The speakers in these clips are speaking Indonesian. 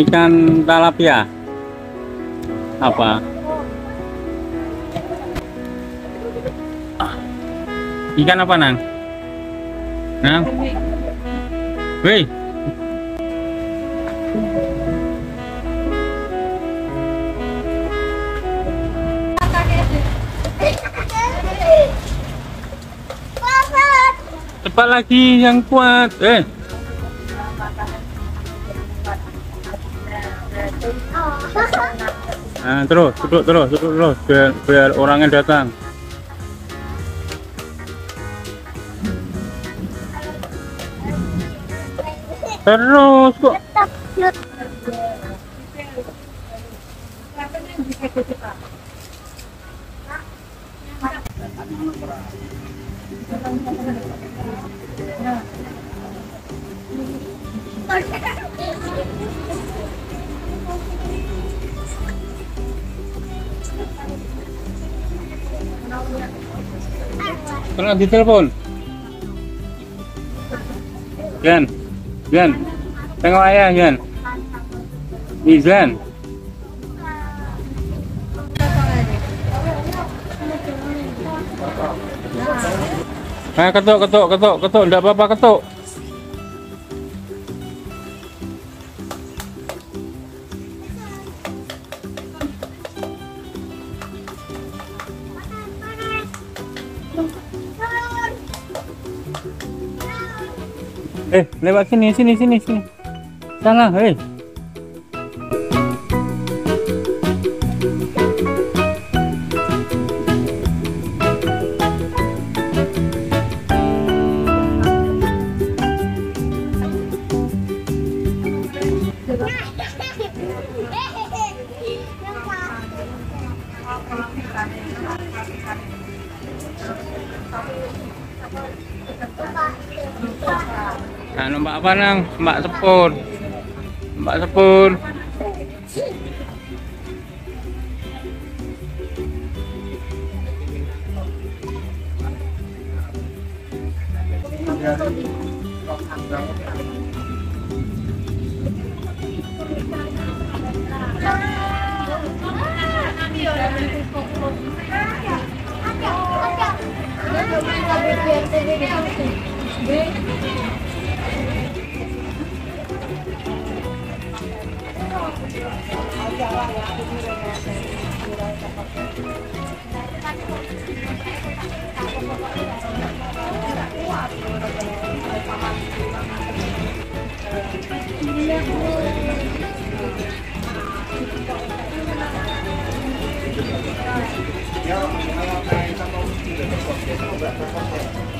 Ikan talapia? Apa? Ikan apa nang? Nang? Wih, cepat lagi yang kuat. Eh, nah, terus, duduk terus, duduk terus, biar biar orangnya datang. Terus kok. Pernah ditelepon? Gan, Gan, tengok ayah Gan. Izan, ah ketuk, ketuk, ketuk, ketuk, enggak apa-apa ketuk. Eh, lewat sini, sini, sini, sini. Sana, hei. Nah, numpak apa nang? Mbak Sepur. Mbak Sepur. Dapat terus di blokir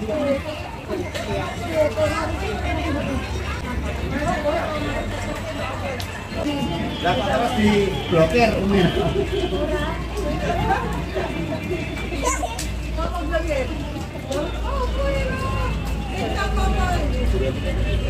kami nang komo tangan oleh.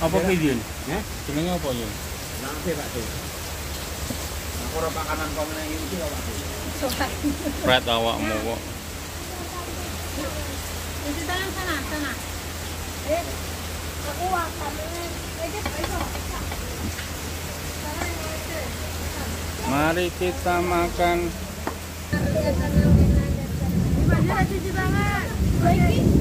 Apa ki Yun? Eh? Jenenge apa Yun? Nanti Pak tuh. Aku ora pakanan kau menang ini Pak tuh. Pret awakmu kok. Cuci tangan sana, sana. Eh, aku akan Eh, ayo. Mari kita makan. Gimana cuci tangan? Lagi.